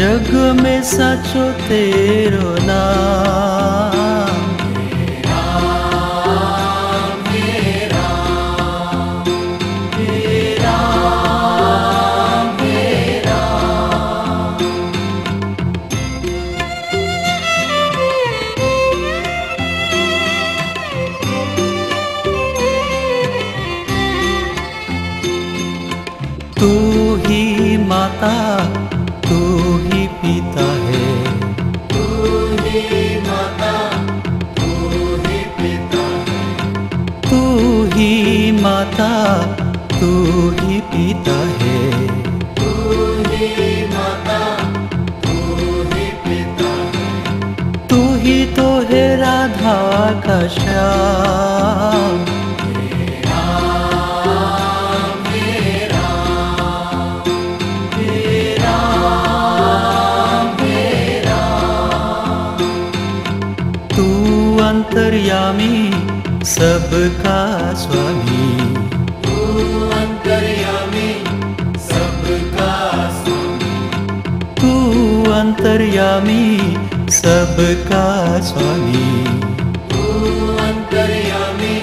जग में सचो तेरो नाम। तू ही माता तू ही माता, तू ही पिता है। तू ही माता तू ही पिता तू ही तो है राधा का श्याम। सबका स्वामी। तू अंतर्यामी सबका स्वामी। तू अंतर्यामी सबका स्वामी। तू अंतर्यामी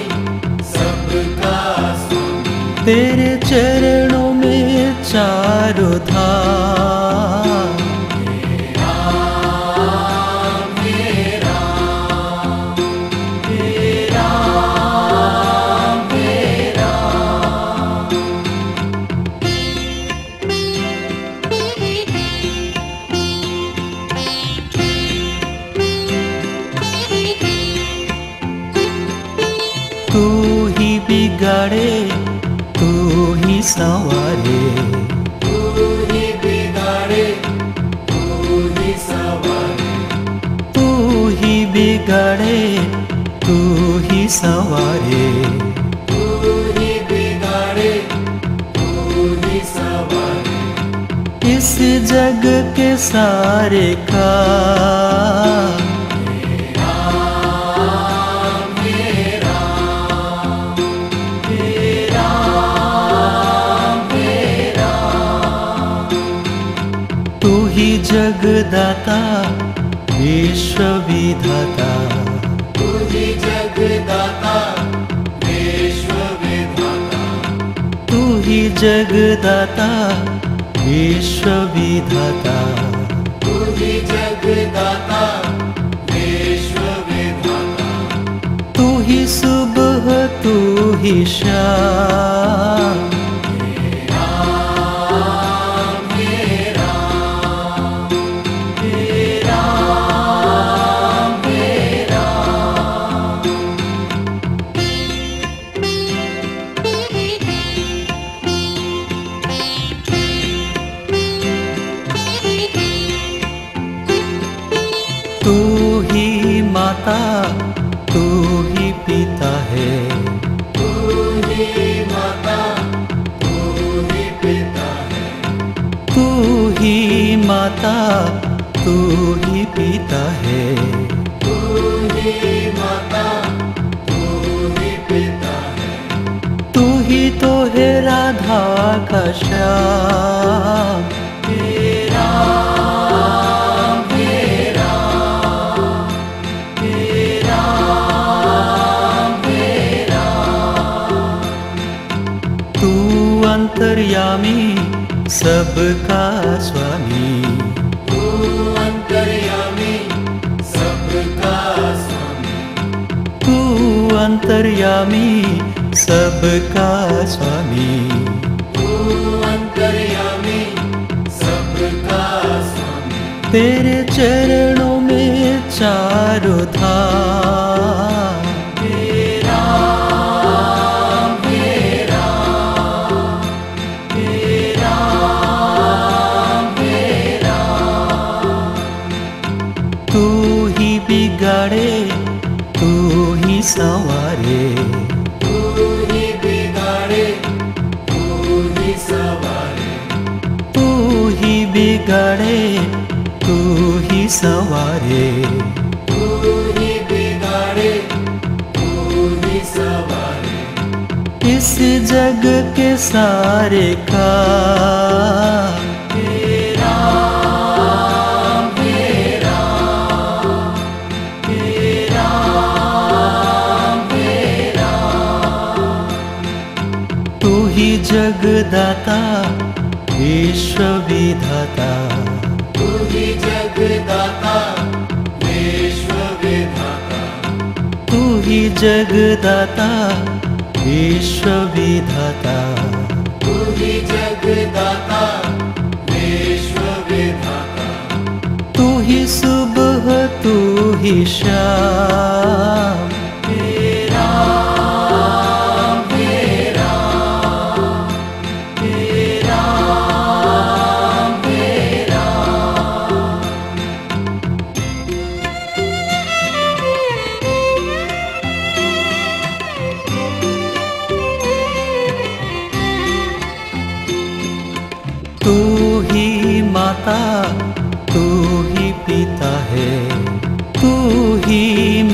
सबका स्वामी। तेरे चरणों में चारों धाम। संवारे तू ही बिगाड़े तू ही सवारे। तू ही बिगाड़े तू ही संवारे। तू ही बिगाड़े तू ही सवारे। इस जग के सारे का जगदाता विश्व विधाता तू ही जगदाता विश्व विधाता तू ही जगदाता विश्व तू ही जगदाता तू ही सुबह तू ही शाम। माता तू ही पिता है तू ही माता तू ही पिता है तू ही माता तू ही पिता है। तू ही माता, तू ही पिता है। तू ही तो है राधा का श्याम। सबका स्वामी। तू अंतर्यामी सबका स्वामी। तू अंतर्यामी सबका स्वामी। तू अंतर्यामी सबका स्वामी। तेरे चरणों में चारों धाम। बिगड़े, तू ही सवारे। तू ही बिगड़े तू ही सवारे इस जग के सारे का। जगदाता विश्व तेरा तू ही जगदाता तू ही जगदाता विश्व विधाता तू ही जगदाता विश्व विधाता तू ही सुबह तू ही शाम।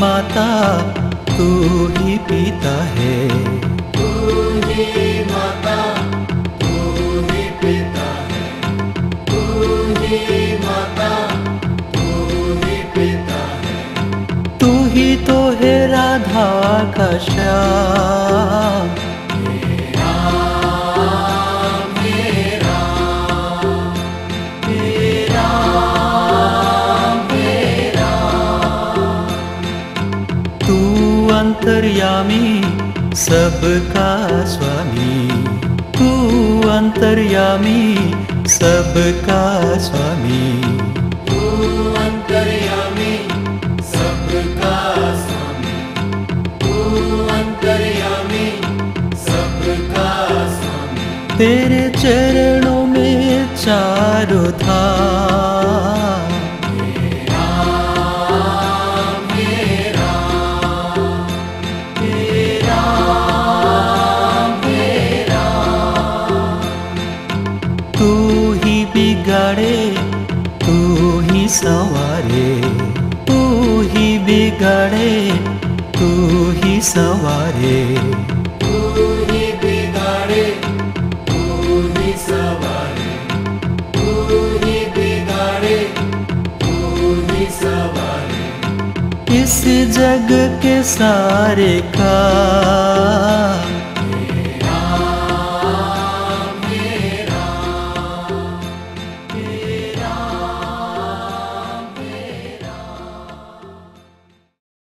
माता तू ही पिता है। तू ही माता तू ही पिता है। तू ही माता तू ही पिता है। तू ही तो है राधा का श्याम। अंतर्यामी सबका स्वामी। तू अंतर्यामी सबका स्वामी। तू अंतर्यामी सबका स्वामी। तू अंतर्यामी सबका स्वामी। तेरे चरणों में चारों धाम बिगाड़े तू ही संवारे। तू ही तू ही इस जग के सारे का